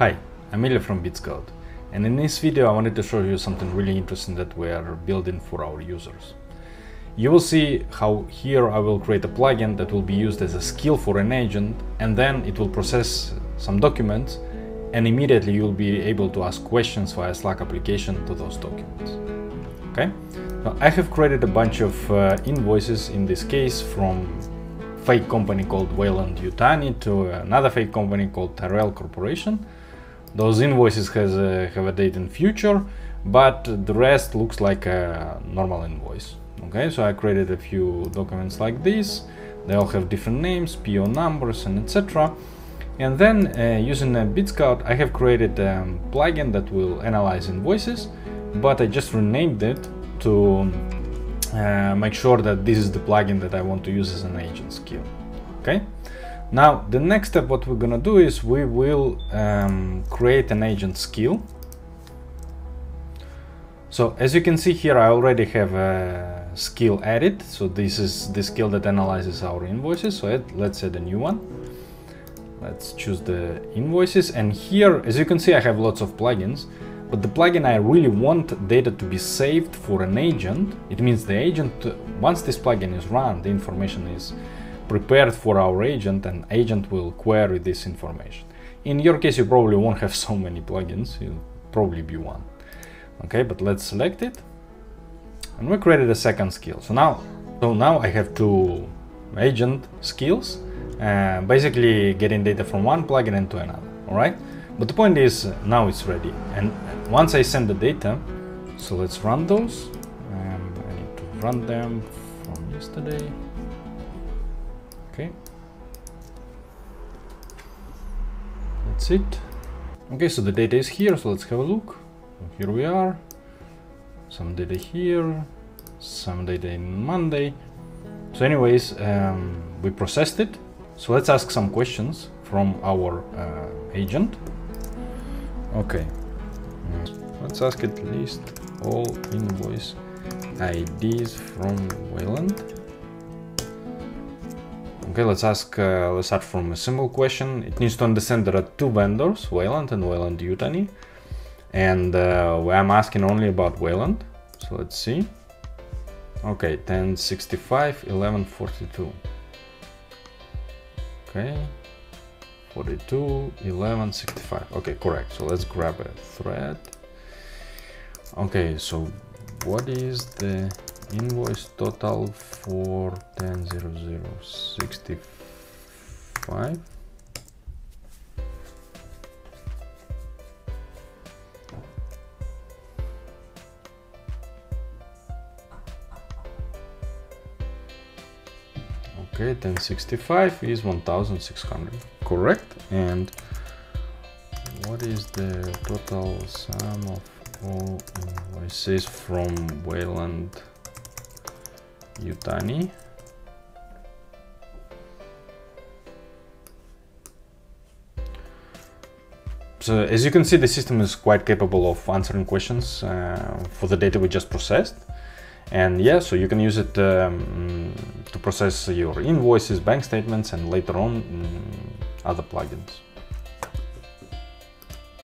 Hi, I'm Ilya from Bitskout and in this video I wanted to show you something really interesting that we are building for our users. You will see how here I will create a plugin that will be used as a skill for an agent and then it will process some documents and immediately you'll be able to ask questions via Slack application to those documents. Okay, now I have created a bunch of uh, invoices in this case from fake company called Weyland-Yutani to another fake company called Tyrell Corporation. Those invoices has a, have a date in future, but the rest looks like a normal invoice. Okay, so I created a few documents like this. They all have different names, PO numbers, and etc. And then uh, using a Bitskout, I have created a plugin that will analyze invoices, but I just renamed it to uh, make sure that this is the plugin that I want to use as an agent skill. Okay. Now the next step what we're gonna do is we will um, create an agent skill. So as you can see here I already have a skill added. So this is the skill that analyzes our invoices. So let's add a new one. Let's choose the invoices and here as you can see I have lots of plugins but the plugin I really want data to be saved for an agent. It means the agent, once this plugin is run, the information is prepared for our agent and agent will query this information. In your case, you probably won't have so many plugins, you'll probably be one. Okay, but let's select it. And we created a second skill. So now, so now I have two agent skills, uh, basically getting data from one plugin into another, all right? But the point is, now it's ready. And once I send the data, so let's run those. Um, I need to run them from yesterday. Okay. That's it. Okay, so the data is here, so let's have a look. Here we are. Some data here, some data in Monday. So anyways, um, we processed it. So let's ask some questions from our uh, agent. Okay, Let's ask at least all invoice IDs from Weyland. Okay, let's ask, uh, let's start from a simple question. It needs to understand there are two vendors, Weyland and Weyland-Yutani. And uh, I'm asking only about Weyland. So let's see. Okay, 1065, 1142. Okay, 42, 1165. Okay, correct. So let's grab a thread. Okay, so what is the invoice total for 10.0065? Okay, 1065 is 1600, correct? And what is the total sum of all invoices from Weyland Yutani. So as you can see, the system is quite capable of answering questions uh, for the data we just processed. And yeah, so you can use it um, to process your invoices, bank statements, and later on mm, other plugins.